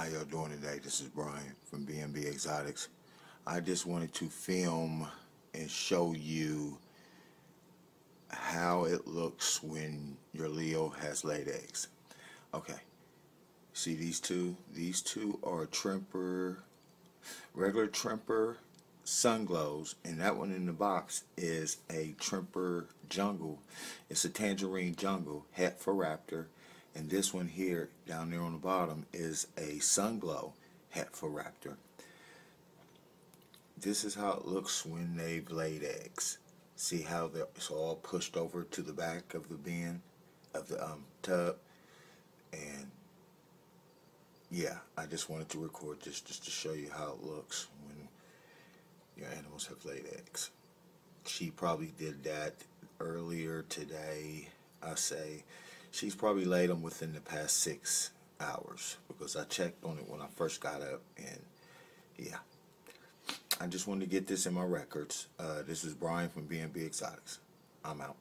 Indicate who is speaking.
Speaker 1: How y'all doing today? This is Brian from B&B Exotics. I just wanted to film and show you how it looks when your Leo has laid eggs. Okay. See these two? These two are Tremper, regular Tremper Sunglows, and that one in the box is a Tremper Jungle. It's a Tangerine Jungle, het for Raptor, and this one here, down there on the bottom, is a Sun Glow, het for Raptor. This is how it looks when they've laid eggs. See how it's all pushed over to the back of the bin, of the um, tub, and yeah, I just wanted to record this just to show you how it looks when your animals have laid eggs. She probably did that earlier today. I say she's probably laid them within the past six hours because I checked on it when I first got up and yeah. I just wanted to get this in my records. Uh, this is Brian from B&B Exotics. I'm out.